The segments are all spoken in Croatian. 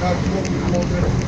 কার্যক্রম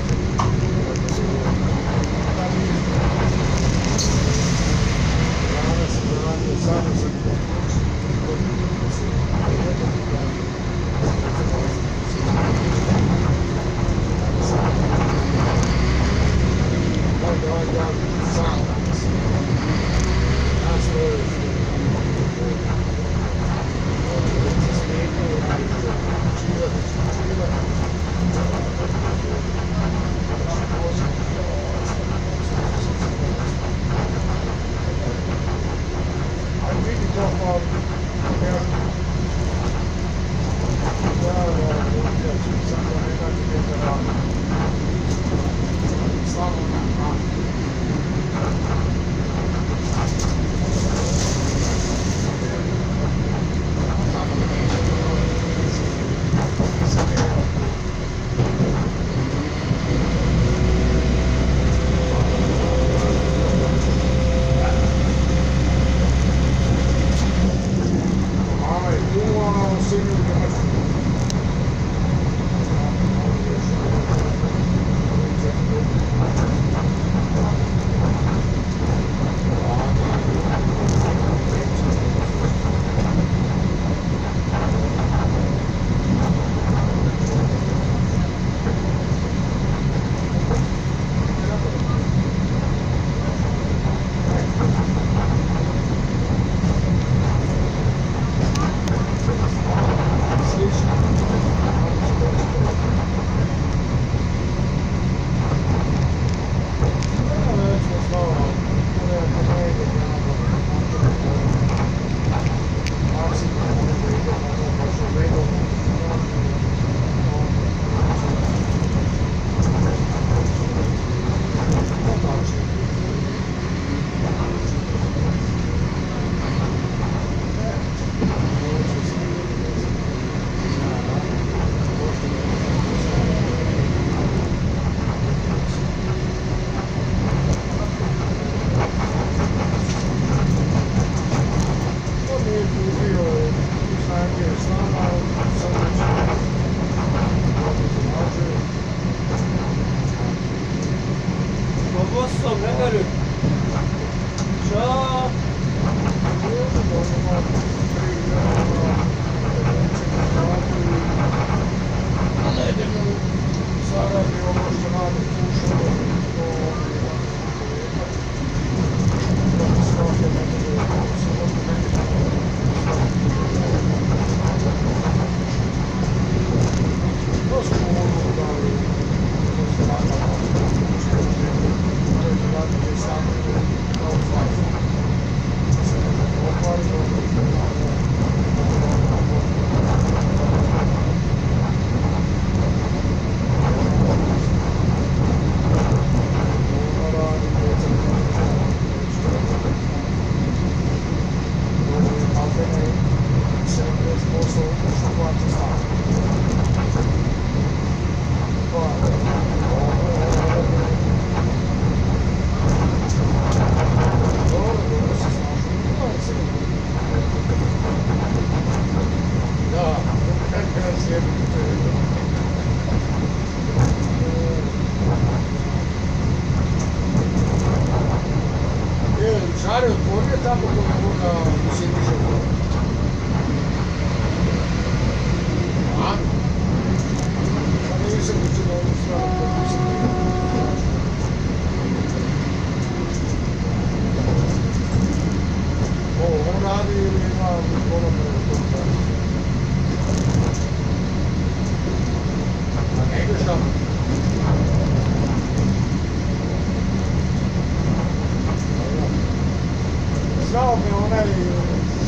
Žao mi onaj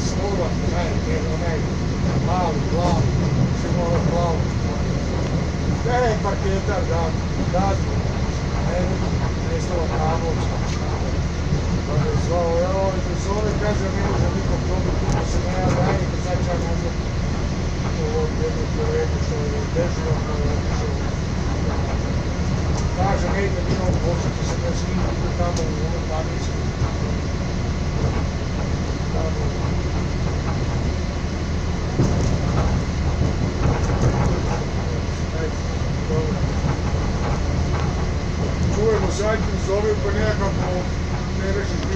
sluga, onaj, onaj mali, plavi, što je plavi. Ne, parketar, da, da, ne, ne slova kavoča. Pa me zvao, evo, zove, kaže, ne može nikom dobiti, ko se ne javaj, ko sad čak može Ovo je jednu kolegu što je bežio, pa je otišao. Kaže, ne ide bilo u početu, se ne snimati tamo u Ljubavinsku. Zajtim zove po nekako, ne reći